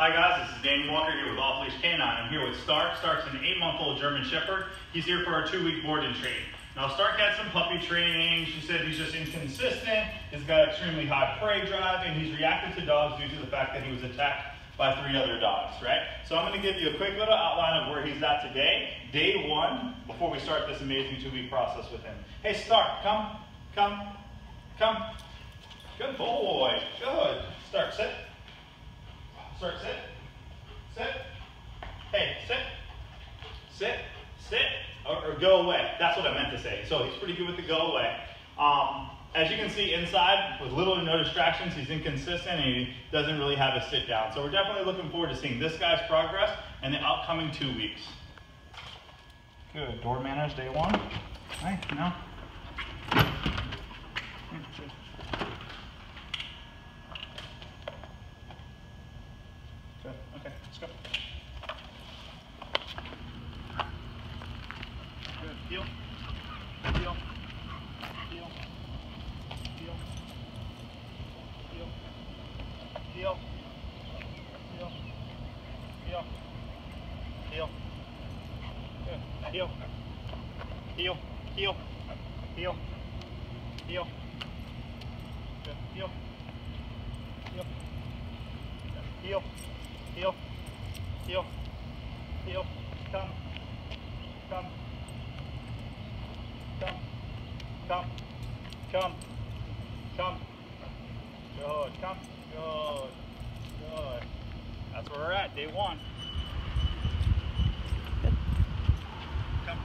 Hi guys, this is Danny Walker here with Off Leash Canine. I'm here with Starke. Starke's an eight-month-old German Shepherd. He's here for our two-week board and train. Now Starke had some puppy training. She said he's just inconsistent. He's got extremely high prey drive, and he's reacted to dogs due to the fact that he was attacked by three other dogs, right? So I'm going to give you a quick little outline of where he's at today, day one, before we start this amazing two-week process with him. Hey Starke, come, come, come. Good boy, good. Starke, sit. Start, sit. Sit. Hey, sit. Sit. Sit. Or, or, go away. That's what I meant to say. So he's pretty good with the go away. Um, as you can see inside, with little to no distractions, he's inconsistent and he doesn't really have a sit down. So we're definitely looking forward to seeing this guy's progress in the upcoming two weeks. Good. Door manners day one. Right, now. Heel, heel, heel, heel, heel, good, heel, heel, heel, heel, heel, heel, come, come, come, come, come, come, good, come, good, good. That's where we're at, day one. Come.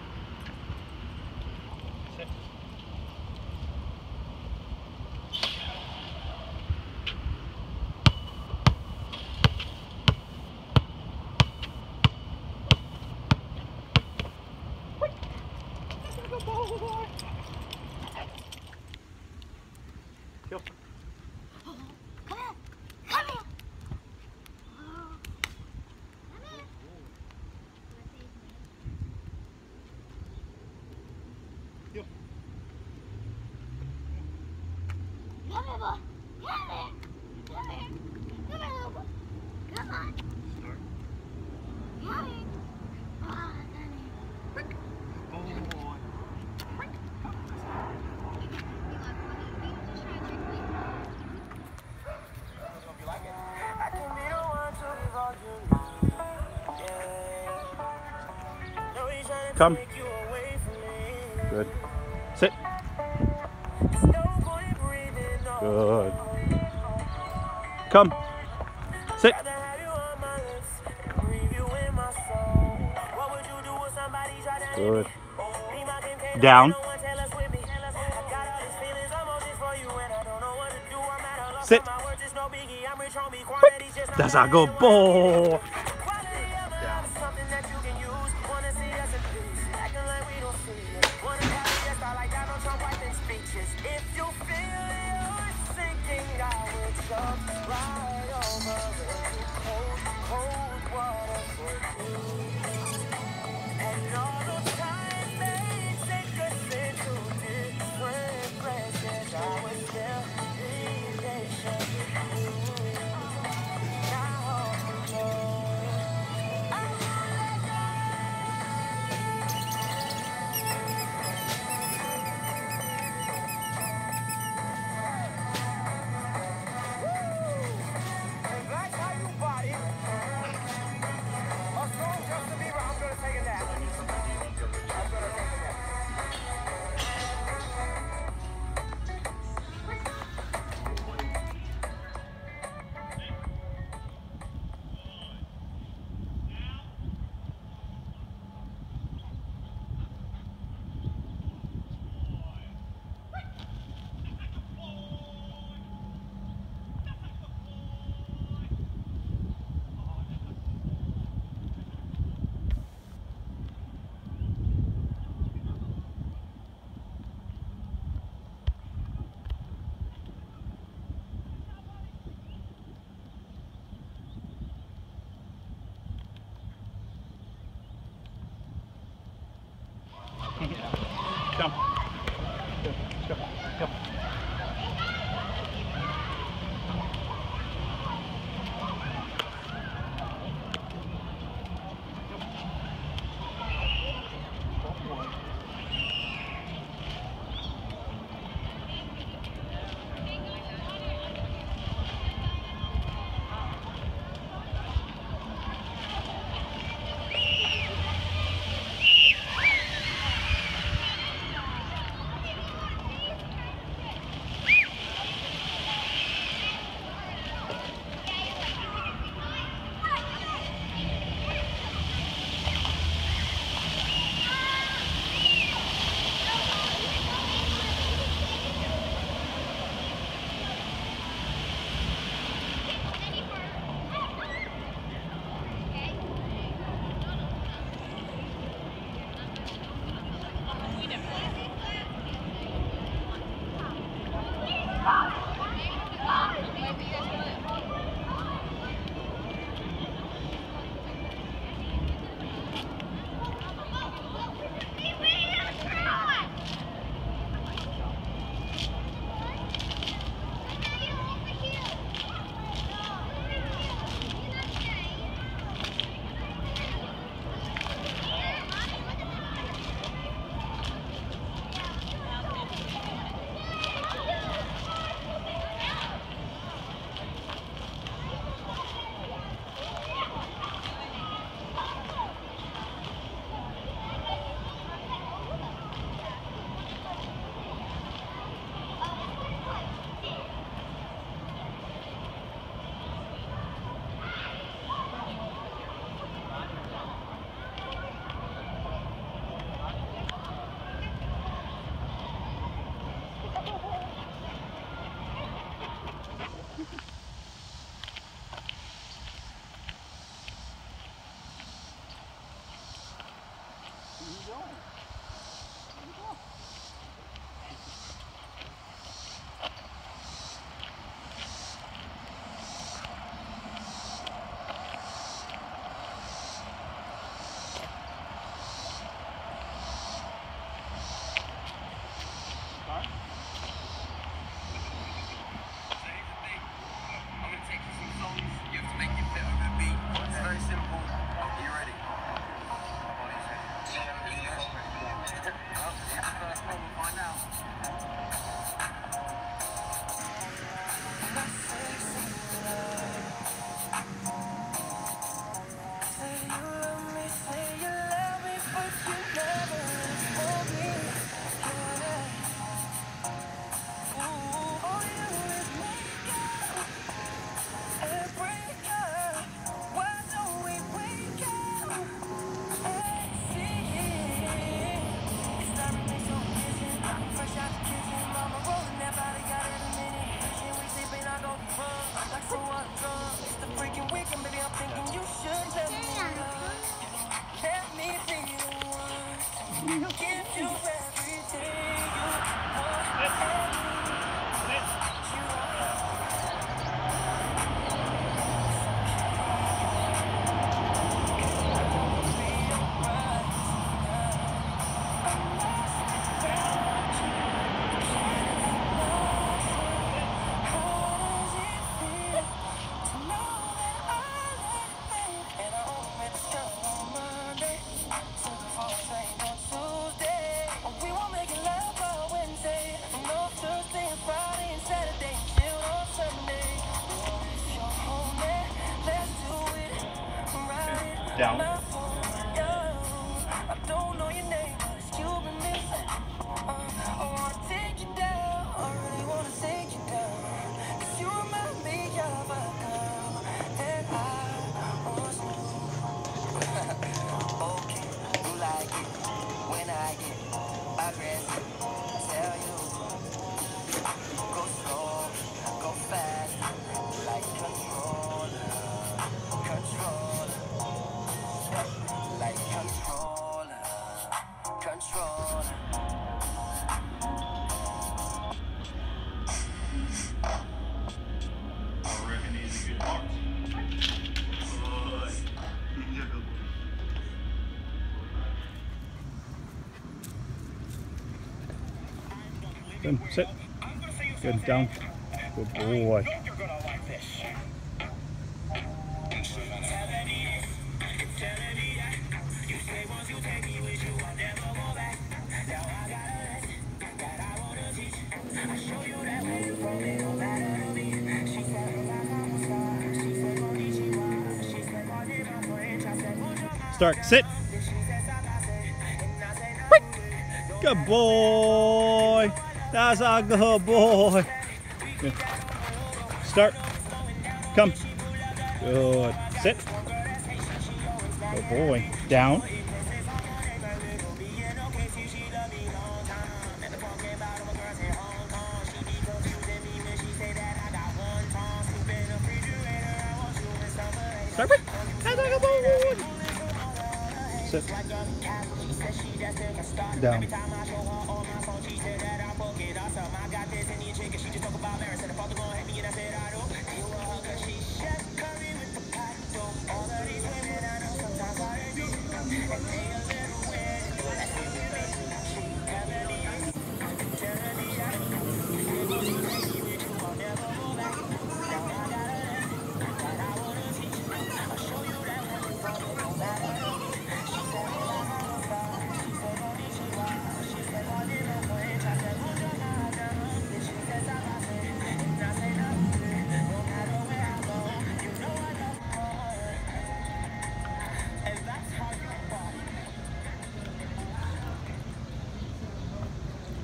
Good. Sit. Good. Come. Sit. Good. Down. Sit. That's a good boy. Go, go, down. Good. Sit. Good. Down. Good boy. Start. Sit. Good boy. That's a good boy. Start. Come. Good. Sit. Good boy. Down. Start. That's a good boy. Sit. Down.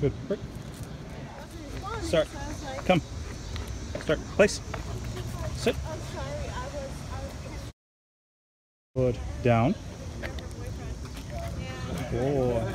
Good. Break. Start. Come. Start. Place. Sit. Good. Down. Boy.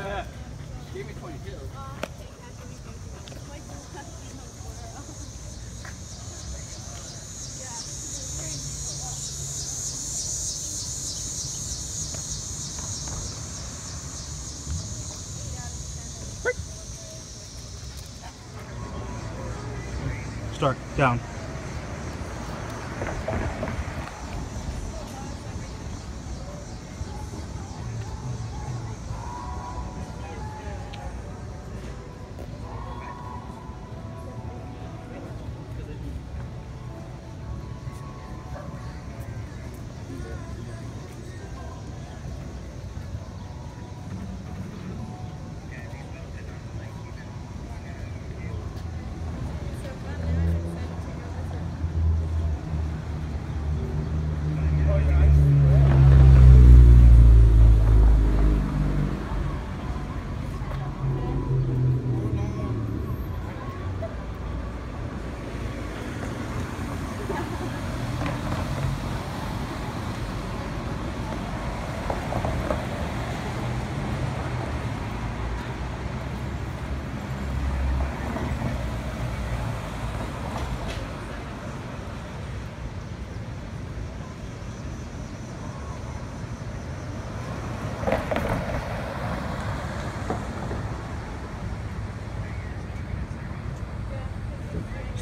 Starke, down.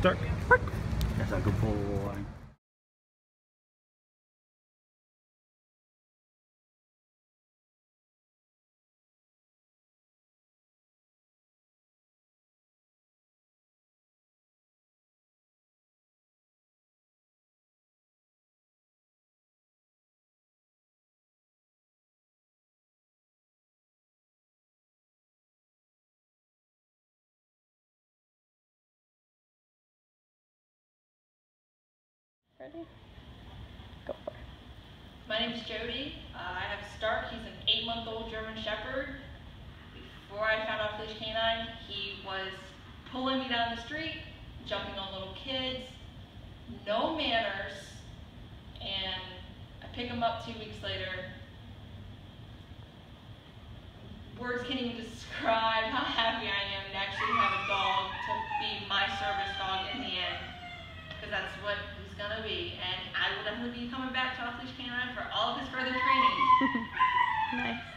Starke. That's a good boy. Ready? Go for it. My name's Jody. Uh, I have Starke. He's an eight-month-old German Shepherd. Before I found Off Leash Canine, he was pulling me down the street, jumping on little kids, no manners, and I pick him up two weeks later. Words can't even describe how happy I am to actually have a dog to be my service dog in the end because that's what going to be. And I will definitely be coming back to Off Leash Canine for all of his further training. nice.